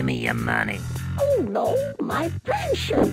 Give me your money. Oh no, my pension!